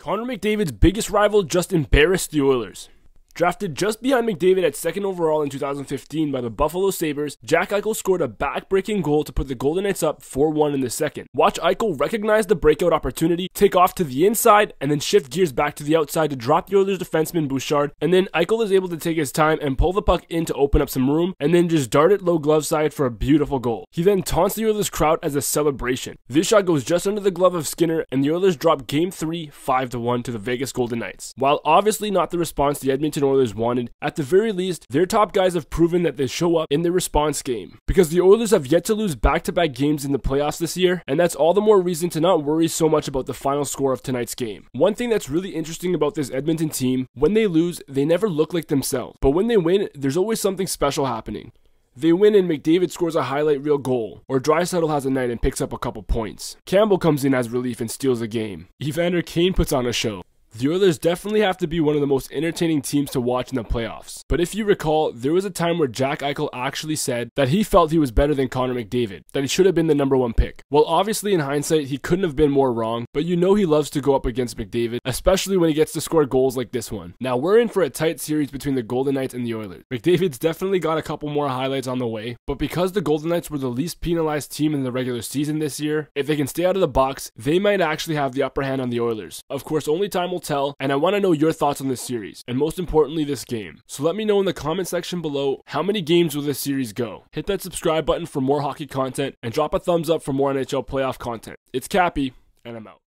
Connor McDavid's biggest rival just embarrassed the Oilers. Drafted just behind McDavid at second overall in 2015 by the Buffalo Sabres, Jack Eichel scored a back-breaking goal to put the Golden Knights up 4-1 in the second. Watch Eichel recognize the breakout opportunity, take off to the inside, and then shift gears back to the outside to drop the Oilers defenseman Bouchard, and then Eichel is able to take his time and pull the puck in to open up some room, and then just dart it low glove side for a beautiful goal. He then taunts the Oilers crowd as a celebration. This shot goes just under the glove of Skinner, and the Oilers drop Game 3 5-1 to the Vegas Golden Knights. While obviously not the response the Edmonton Oilers wanted, at the very least, their top guys have proven that they show up in their response game. Because the Oilers have yet to lose back to back games in the playoffs this year, and that's all the more reason to not worry so much about the final score of tonight's game. One thing that's really interesting about this Edmonton team, when they lose, they never look like themselves. But when they win, there's always something special happening. They win and McDavid scores a highlight reel goal, or Draisaitl has a night and picks up a couple points. Campbell comes in as relief and steals the game. Evander Kane puts on a show. The Oilers definitely have to be one of the most entertaining teams to watch in the playoffs. But if you recall, there was a time where Jack Eichel actually said that he felt he was better than Connor McDavid, that he should have been the number one pick. Well, obviously in hindsight, he couldn't have been more wrong, but you know he loves to go up against McDavid, especially when he gets to score goals like this one. Now we're in for a tight series between the Golden Knights and the Oilers. McDavid's definitely got a couple more highlights on the way, but because the Golden Knights were the least penalized team in the regular season this year, if they can stay out of the box, they might actually have the upper hand on the Oilers. Of course, only time will tell, and I want to know your thoughts on this series, and most importantly, this game. So let me know in the comment section below how many games will this series go. Hit that subscribe button for more hockey content, and drop a thumbs up for more NHL playoff content. It's Kappy, and I'm out.